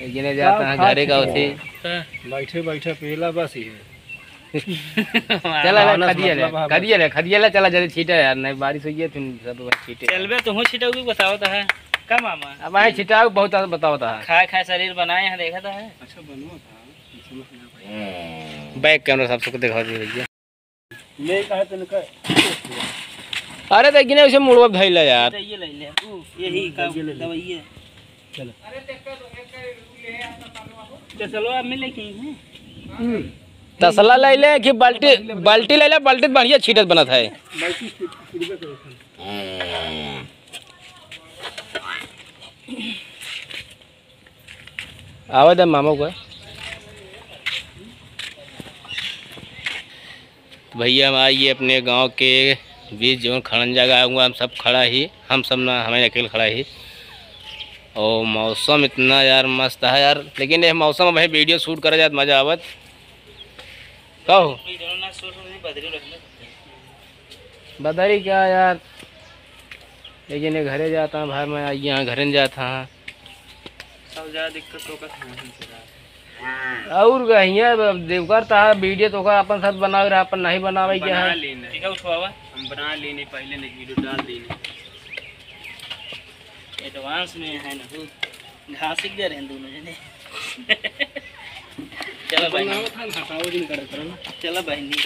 गिने जाता है घरे का उसी। बैठे बैठे पहला बस ही है। चला मानस खदिया ले मतलब खदिया ले खदिया ले चला जल्दी छीटे यार नहीं बारिश हुई है फिर सब छीटे। चलबे तुम बताओ तो है। का मामा? अब छिटाओ बहुत बताओ था खाए खाए शरीर बनाए हैं देखा तो है? अच्छा बनवा था। बैक कैमरा सब सबको दिखा दी भैया। ले कहा तने का अरे तो गिने उसे मुड़वा यार। तो ले ले यही का दवाई है। चलो। तो चलो अब मिले की हैं तसला ले ले कि बाल्टी बाल्टी ले ले बाल्टी तो बढ़िया छीटत बनत है। बैठी फिरबे आवे दे मामा को। तो भैया हम आइए अपने गाँव के बीच जो खड़न जगह आऊँगा हम सब खड़ा ही हम सब ना हमें अकेले खड़ा ही। और मौसम इतना यार मस्त है यार। लेकिन ये मौसम में भाई वीडियो शूट करा जाए तो मज़ा आवत। कहो। नहीं बदरी क्या यार। लेकिन ये घरे जाता हूँ भाई मैं यहाँ घरे जाता हूँ। सब ज़्यादा दिक्कत तो और कहिए देवकर था वीडियो तो का अपन साथ बनावे रहा अपन नहीं बनावे क्या है। ठीक है उठवावा हम बना लेने पहले ने वीडियो डाल देने एडवांस में है ना तू घास सीख जा रहे हैं दोनों जने चलो भाई। बनावा था ना हटाओ दिन करे करो ना चलो बहनी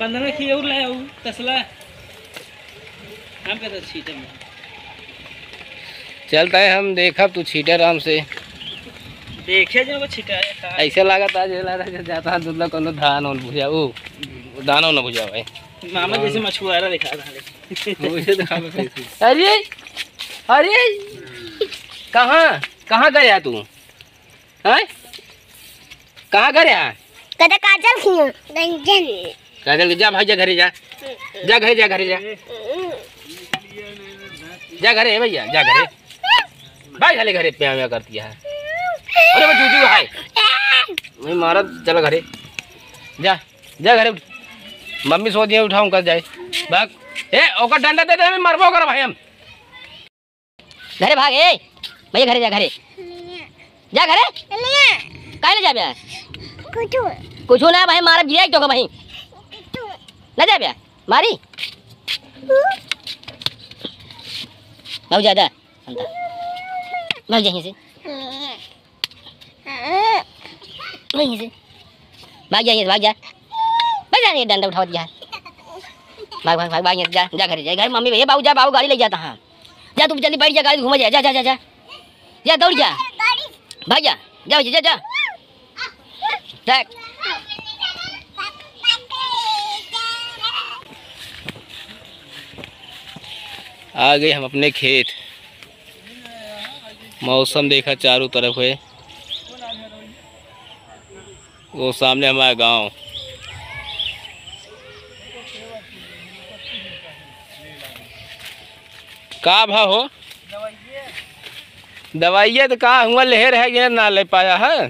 पंद्रह खी और लाया हूँ तसला। हम पे तो छीटे में। चलता है हम देखा तू छीटे आराम से। देखे जो था। ऐसे लागत आज लगा जाता दूसरा कोनो धान और भुजा ओ दानो न भुजा भाई। मामा जैसे मछुआरा दिखा रहा है। मुझे दिखावे अरे अरे कहाँ कहाँ गया तू? हैं? कहाँ गया? कदा काजल खियो रंजन काजल जा भाई जा घरे जा। जा घरे जा घरे जा। जा घरे भैया जा घरे। भाई खाली घरे पे आया करती है। अरे वो जूजू हाय मैं मारा चलो घरे। जा जा घरे उठ। मम्मी सो दिए उठाऊं कर जाए। भाग। ए ओकर डंडा दे दे मैं मरबो कर भाई हम। घरे भाग ए भैया घरे जा घरे। जा घरे। काहे ले जा बे कुछ कुछ ना भाई मारब गिरा तो भाई। ले जा बे मारी। भाग जा जा। भाग जा से भाग यहीं से। भाग जा यहीं से भाग जा। ये डंडा उठा दिया भाग भाग भाग भाग, जा जा घरे, जा घर मम्मी भैया, बाबू, जा, बाबू, गाड़ी ले जाता हाँ। जा, तू जल्दी बैठ जा, गाड़ी घूमा, जा जा जा जा जा। जा, दौड़, जा। भाग, जा जा जा जा। जा आ गए हम अपने खेत। मौसम देखा चारों तरफ़ है। वो सामने हमारा गाँव। का भाव हो? दवाइया तो कहा हुआ, लहर है ये ना ले पाया है?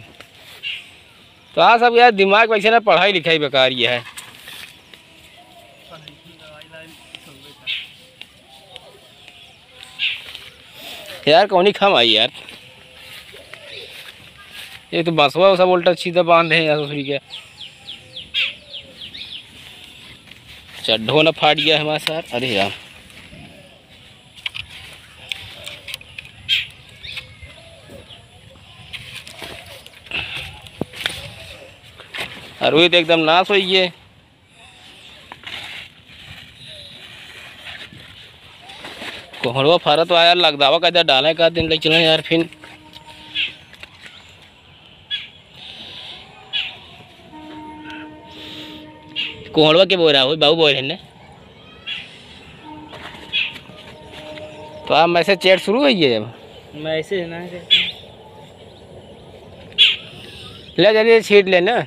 तो हाँ सब यार दिमाग वैसे ना पढ़ाई लिखाई बेकार ये है। यार कौन खाम आई यार? ये तो बसवा सब उल्टा सीधा बांधे हैं यार ससुरी के। चड्ढो न फाट गया हमारे साथ। अरे यार। अरुई तो एकदम नाश हो है कोहड़वा फारा तो आया लगदावा का इधर डाले का दिन ले चले यार फिर। कोहड़वा के बोल रहा हो बाबू बोल रहे ने। तो आप मैसेज चैट शुरू हुई है जब? मैं ऐसे ना ले जल्दी छीट लेना।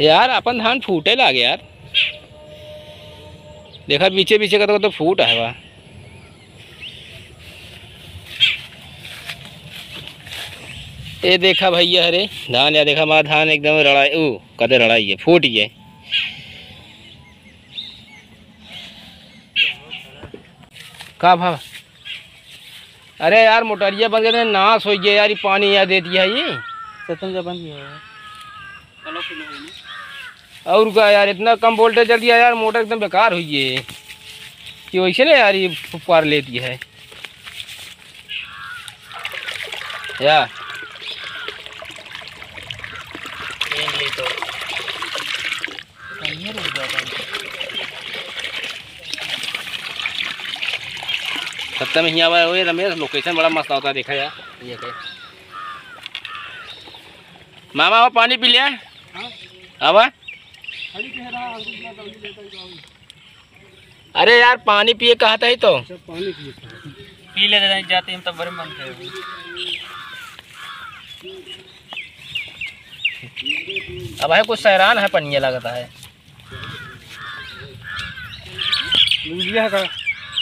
यार अपन धान फूटे लागे यार। देखा पीछे पीछे का तो, तो फूट है वह। ये देखा भैया अरे धान या देखा हमारा धान एकदम रड़ाई ओ कदे रड़ाई है फूट गए का भाव अरे यार मोटरिया बन गए नाश हो गया यार ये पानी यार दे दिया ये। सतम जब। और क्या यार इतना कम वोल्टेज चल दिया यार मोटर एकदम बेकार हुई है। कि वैसे ना यार ये फुफकार लेती है। या। तो है सत्ता में यहाँ हुए रमेश। लोकेशन बड़ा मस्त होता है देखा यार। ये के मामा वो पानी पी लिया अब? अरे यार पानी पिए कहा था ही तो? पी लेते हैं जाते हैं तब बड़े मन थे अब है कुछ सहरान है पनिया लगता है।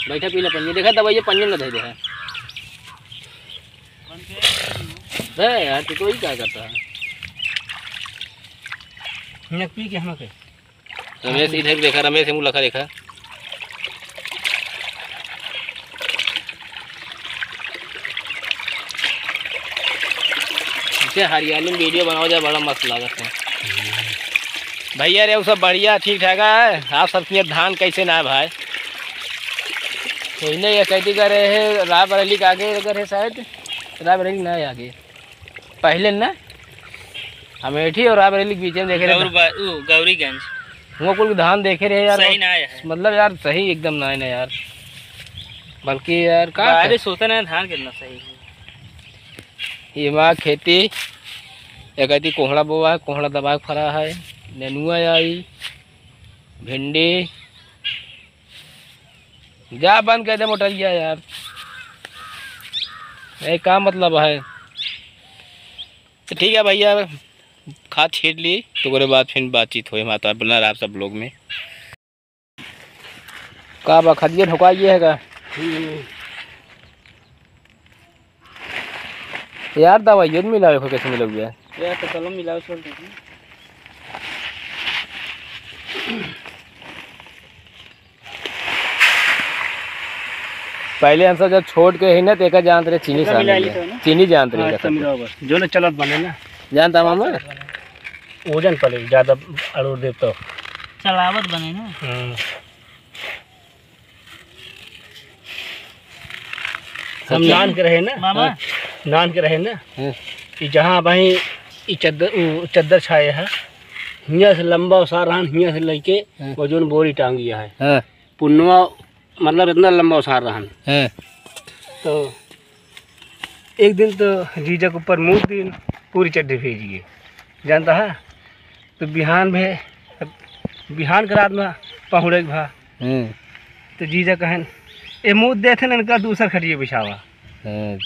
बैठा पी ले पनिया। देखा दवाई पनिया न दे दे है। है यार तू तो ही क्या करता है? पी के हम के? रमेश, इधर देखा, रमेश, मुँह लखा देखा। इसे हरियाली में वीडियो बनाओ जाए बड़ा मस्त लागत है। भैया रे, वो सब बढ़िया ठीक ठाक है? आप सब धान कैसे ना है भाई? तो इन्हें ये कहती कर रहे हैं रायबरेली के आगे अगर है शायद। रायबरेली ना है आगे। पहले ना? अमेठी और रायबरेली के बीच में देखे रहे गौर गौरीगंज। वो कुल धान देखे रहे यार। सही ना आया है। मतलब यार सही एकदम ना है ना यार। बल्कि यार का बारिश होता ना धान कितना सही है। ये माँ खेती ये कहती कोहड़ा बोआ है कोहड़ा दबा फरा है। नेनुआ आई भिंडी। जा बंद कर दे मोटरिया यार। ये का मतलब है। तो ठीक है भैया खाद छीट ली तो उसके बाद फिर बातचीत हुई माता बना रहा आप सब लोग में। का बा खदिया ढुकाइए है का यार दवाइयों तो मिला देखो कैसे मिलोगे यार? यार तो कलम मिलाओ छोड़ देते पहले हम सब जब छोड़ के ही ना तेका जानते रहे चीनी तो? चीनी जानते रहे हाँ, जो ना चलत बने ना। जानता मामा। वज़न पड़े ज़्यादा अड़ूर दे तो। चलावत बने ना। हम नान के रहे ना? मामा। नान के रहे ना? हाँ। ई जहाँ भाई ई चद्दर चद्दर छाए है। हियाँ से लंबा उसार रहा हियाँ से लेके हाँ। वो जोन बोरी टांगिया है। हाँ। पुन्नवा मतलब इतना लंबा उसार रहा हाँ। तो एक दिन तो जीजा के ऊपर मुँह दिन। पूरी चड्डी भेज गई जानता है? तो बिहान में बिहान के रात में पहुड़े भा हाँ तो जीजा कहन ए मुँह दे थे इनका दूसर खटिए बिछावा। हाँ।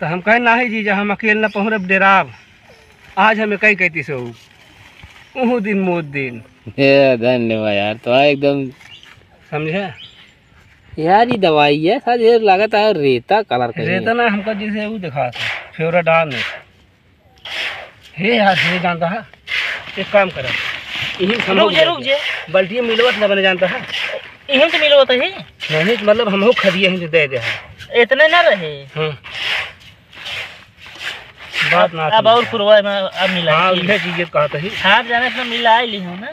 तो हम कहें ना ही जीजा हम अकेले ना पहुँचब डेराब। आज हमें कई कहती से उहू दिन मुँह दिन। धन्यवाद यार तो एकदम समझे? यार ये दवाई है सर ये लागत है रेता कलर का रेता ना हमको जैसे वो दिखा था फेवरा डाल में हे यार हे जानता है। एक काम कर। रुक जा रुक जा। बल्टी मिलवत ना बने जानता है। इहम तो मिलो है नहीं मतलब हम खदिए हैं दे दे हैं। इतने ना रहे। हाँ बात ना अब और पुरवा में अब मिला हाँ उन्हें चीज़ें कहा था ही। हाथ जाने से मिला आई ली हूँ ना।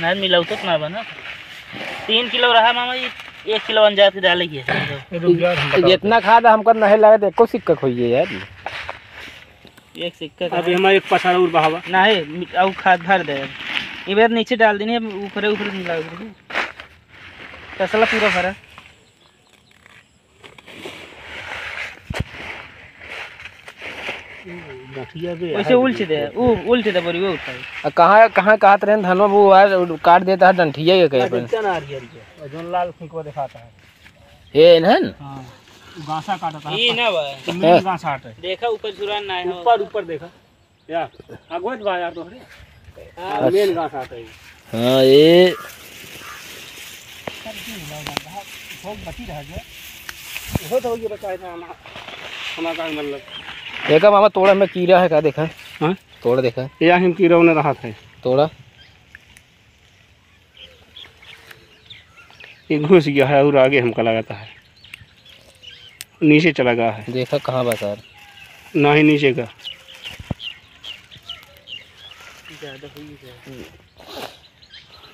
ना मिला तो ना बना। तीन किलो रहा मामा ये एक किलो अंजार के डालेगी जा। जितना खाद हमको नहीं लगा एको सिक्का खोइए यार। एक सिक्का अभी हमारे एक और बहावा। ना है और खाद भर दे। ये बार नीचे डाल देनी है ऊपर ऊपर मिला तसला पूरा भरा। वैसे उल्ट दे वो उल्ट दे बोरी वो उठाई। कहाँ कहाँ कहत रहे धनवा वो यार काट देता है डंठिया के कहीं पर। है लाल फीको दिखाता है। ये नहन हाँ। गांसा काटा था। ये ना बा मेन गांसा हट देखा ऊपर छुरा ना है। ऊपर ऊपर देखा। या अगवत बा यार तोहरे हाँ। मेन गांसा हट है। हाँ ये। बहुत बची रह गया। हो तो ये बचा था हमारा का मतलब देखा मामा तोड़ा में कीड़ा है का देखा? हाँ? तोड़ा देखा। या हम की रौन रहा था। तोड़ा। ये घुस गया है और आगे हमका लगाता है। नीचे चला गया है। देखा कहाँ बा सर ना ही नीचे का।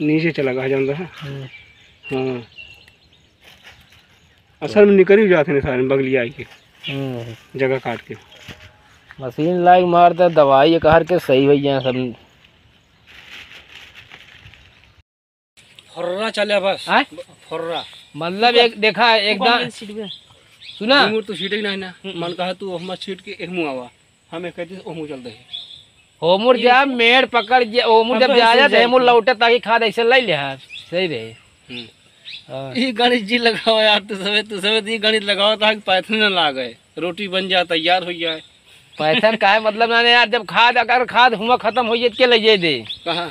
नीचे चला गया जानता है? हाँ। असल में निकल ही जाते हैं सारे बगलिया आई के। हम्म। जगह काट के। मशीन लाइक मारता दवाई कहर के सही भैया सब। फर्रा चले बस। फर्रा। मतलब एक देखा एकदम सुना। मुँह तो छीटे नहीं ना। मन कहा तू हम छीट के एक मुँह आवा। हमें कहते ओ मुँह चलते है होमुर जब मेड़ पकड़ जे ओमुर जब जा जाते हेमुर लौटे ताकि खाद ऐसे ले ले हाथ सही रहे हाँ। ये गणित जी लगाओ यार तू सवेत तू सवेत ये गणित लगाओ ताकि पैथन न लागे। रोटी बन जा तैयार हो जाए। पैसा का है मतलब ना यार जब खाद अगर खाद हुआ खत्म हो जाए के ले जाए दे? कहाँ?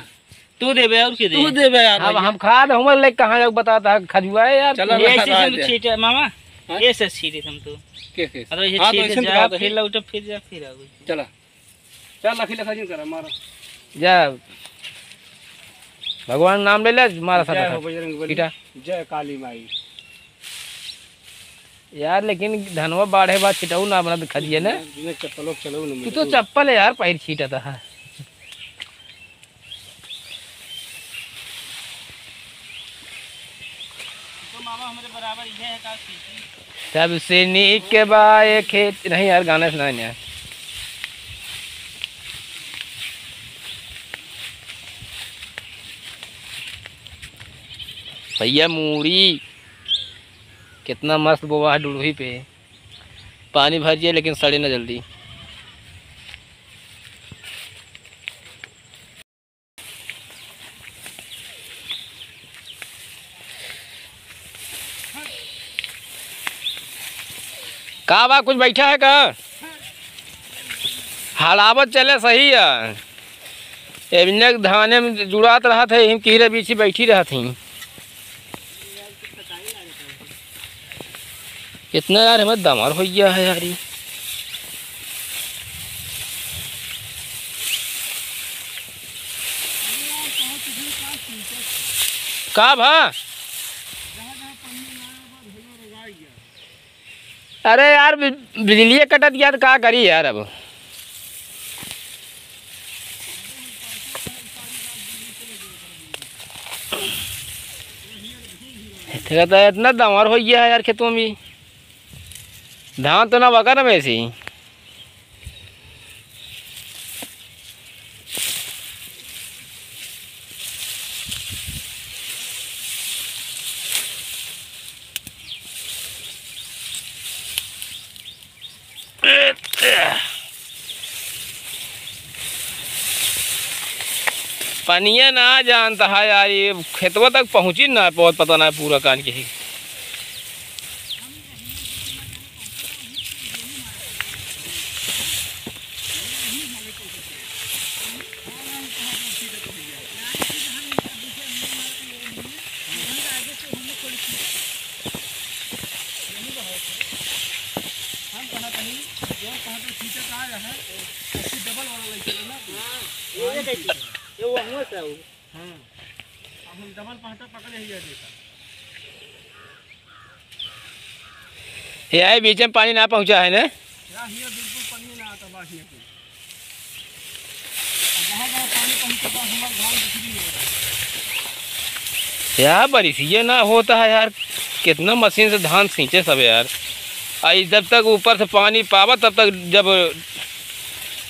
तू देबे और के दे? तू दे बे यार अब हम खाद हुआ ले कहाँ जाके बताता खजुआ है यार। चलो ये रहा छीटे मामा। हाँ? ये से हम तो। के के? अरे ये हाँ, तो ऐसे जा फिर लौट फिर जा फिर आ चला। चल लखी लखा जी करा मारा। जा। भगवान नाम ले ले मारा जय हो साथ बजरंग जय काली माई। यार लेकिन धनवा बाढ़े बाद छिटाऊ ना बना खजिए ना। चप्पलों चलो तू तो चप्पल है यार पैर छीटा था। तो मामा हमारे बराबर ये है का छीटी सबसे नीक बाए खेत नहीं यार, गाना सुना नहीं यार भैया मूरी, कितना मस्त बोवा है डूढ़ी पे। पानी भर जाए, लेकिन सड़े ना जल्दी। का बा कुछ बैठा है का हलावत चले, सही है। धाने में जुड़ात रहा था हिम कीरे बीच बैठी रहा थी। कितना यार हमें दमर हो गया है यार। का भा? अरे यार बिजली कटत गया तो का करी यार अब? ठीक है इतना दमर हो गया है यार खेतों में। धान तो ना बका ना वैसे ही। पनिया ना जानता है यार, ये खेतवा तक पहुँची ना, बहुत पता ना पूरा कान के। वो। अब हम डबल पकड़े ही देखा ये बीच में पानी ना पहुँचा है ना? बिल्कुल पानी ना आता बाकी यार बारिश ये ना होता है यार कितना मशीन से धान सींचे सब यार। आई जब तक ऊपर से पानी पावा तब तक जब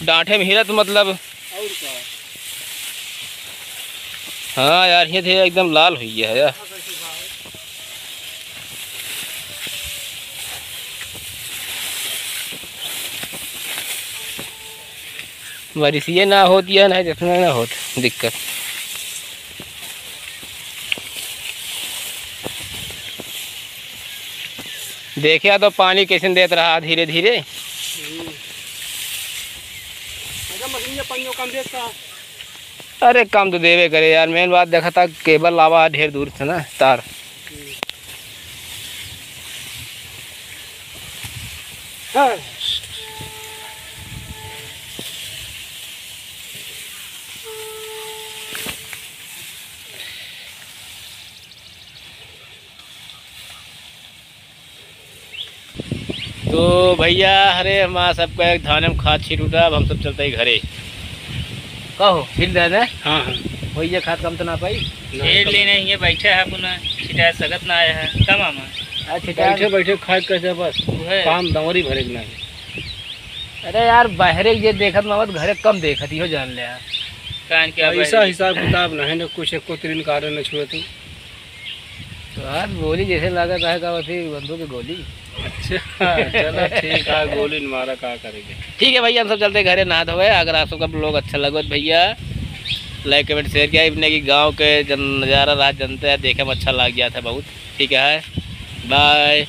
डांठे में हिरत मतलब और क्या? हाँ यार, ये थे एकदम लाल हुई है यार। बारिश ये ना होती है ना जितना ना होत, दिक्कत। देखिए तो पानी कैसे देत रहा धीरे धीरे मशीन पानी कम देता अरे काम तो देवे करे यार मेन बात देखा था केबल लावा ढेर दूर से ना, तार। तो भैया, अरे हमारा सबका एक धान में खाद छीट उठा, अब हम सब चलते ही घरे। कहो फिर दे दे हाँ हाँ। भैया खाद कम तो ना पाई। ढेर लेने ही बैठे है पुनः छिटा सगत ना आया है। कम आमा अच्छा बैठे बैठे खाद कैसे बस? काम दवरी भरे ना। अरे यार बाहरे जे देखत मामत घरे कम देखत हो जान ले यार। कान के ऐसा हिसाब किताब नहीं ना कुछ एको तीन कारण न छुए तू। तो यार गोली जैसे लगा है का वैसे बंदूक की गोली। अच्छा चलो ठीक है गोली मारा का करेंगे? ठीक है भैया हम सब चलते घरे नहा धोए। अगर आप सबका ब्लॉग अच्छा लगे तो भैया लाइक कमेंट शेयर किया। इतने की गाँव के जन नज़ारा रात जनता है देखे में अच्छा लग गया था बहुत। ठीक है बाय